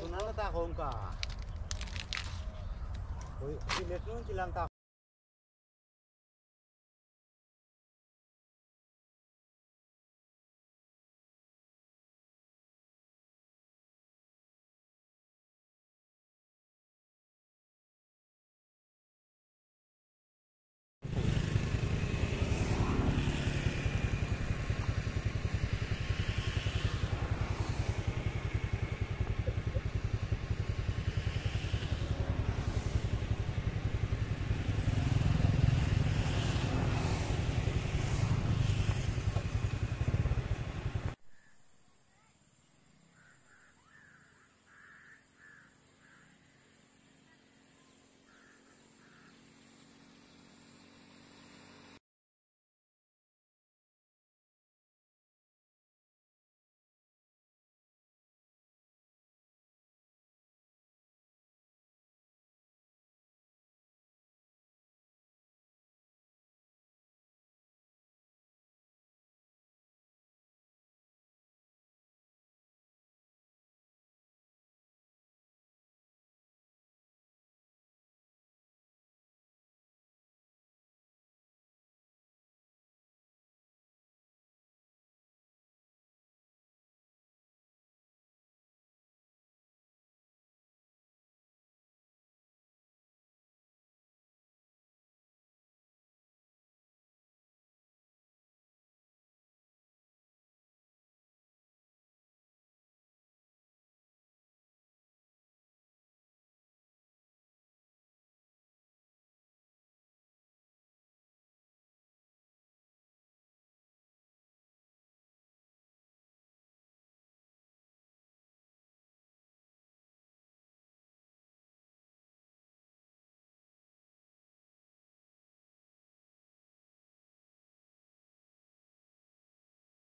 Sunan ta hong ka. Oi, silet nun silang ta